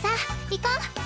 さあ行こう。